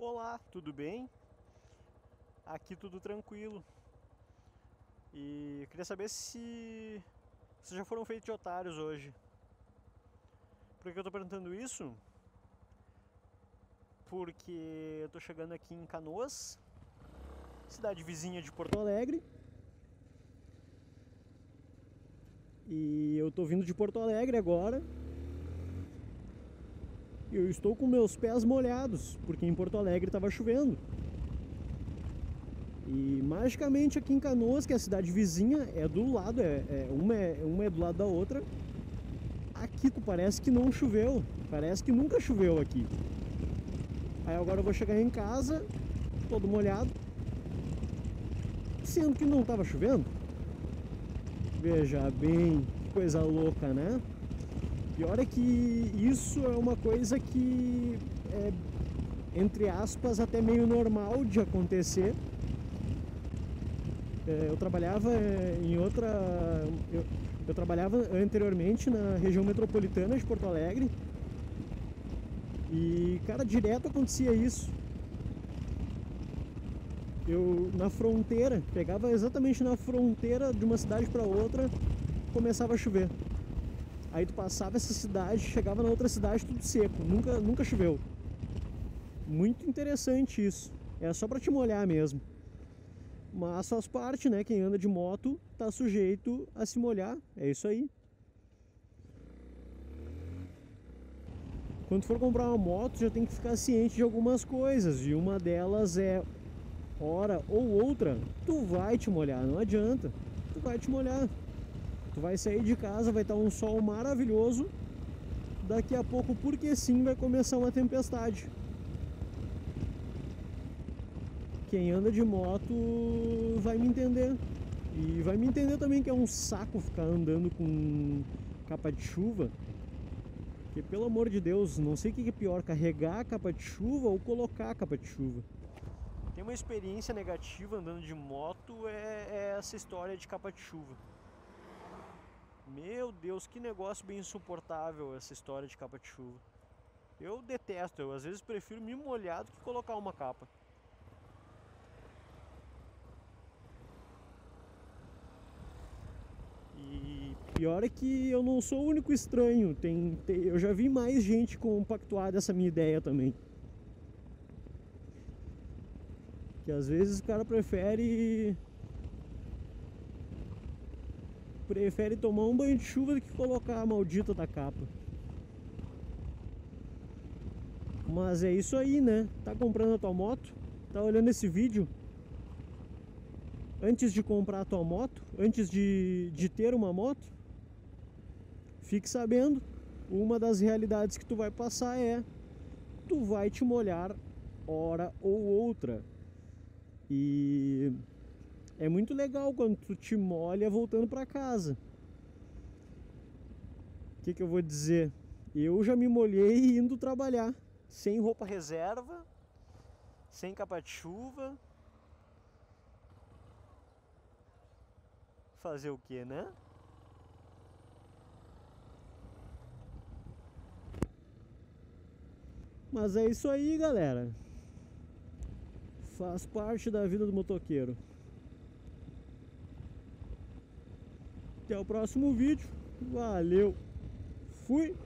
Olá, tudo bem? Aqui tudo tranquilo. E queria saber se vocês já foram feitos de otários hoje. Por que eu tô perguntando isso? Porque eu tô chegando aqui em Canoas, cidade vizinha de Porto Alegre. E eu tô vindo de Porto Alegre agora eu estou com meus pés molhados, porque em Porto Alegre estava chovendo. E magicamente aqui em Canoas, que é a cidade vizinha, é do lado, é, é, uma, é, uma é do lado da outra. Aqui parece que não choveu, parece que nunca choveu aqui. Aí agora eu vou chegar em casa, todo molhado, sendo que não estava chovendo. Veja bem, que coisa louca, né? Pior é que isso é uma coisa que é, entre aspas, até meio normal de acontecer. É, eu trabalhava em outra. Eu, eu trabalhava anteriormente na região metropolitana de Porto Alegre. E, cara, direto acontecia isso. Eu, na fronteira, pegava exatamente na fronteira de uma cidade para outra, começava a chover. Aí tu passava essa cidade, chegava na outra cidade tudo seco, nunca, nunca choveu. Muito interessante isso. É só para te molhar mesmo. Mas faz parte, né? Quem anda de moto tá sujeito a se molhar. É isso aí. Quando for comprar uma moto, já tem que ficar ciente de algumas coisas. E uma delas é, hora ou outra, tu vai te molhar, não adianta. Tu vai te molhar. Tu vai sair de casa, vai estar um sol maravilhoso. Daqui a pouco, porque sim, vai começar uma tempestade. Quem anda de moto vai me entender. E vai me entender também que é um saco ficar andando com capa de chuva. Que pelo amor de Deus, não sei o que é pior, carregar a capa de chuva ou colocar a capa de chuva. Tem uma experiência negativa andando de moto é, é essa história de capa de chuva. Meu Deus, que negócio bem insuportável essa história de capa de chuva. Eu detesto, eu às vezes prefiro me molhar do que colocar uma capa. E pior é que eu não sou o único estranho, tem, tem eu já vi mais gente compactuar dessa minha ideia também. Que às vezes o cara prefere prefere tomar um banho de chuva do que colocar a maldita da capa. Mas é isso aí, né? Tá comprando a tua moto? Tá olhando esse vídeo? Antes de comprar a tua moto, antes de, de ter uma moto, fique sabendo, uma das realidades que tu vai passar é tu vai te molhar hora ou outra. E é muito legal quando tu te molha voltando para casa. O que, que eu vou dizer? Eu já me molhei indo trabalhar, sem roupa reserva, sem capa de chuva. Fazer o que, né? Mas é isso aí, galera. Faz parte da vida do motoqueiro. Até o próximo vídeo. Valeu. Fui.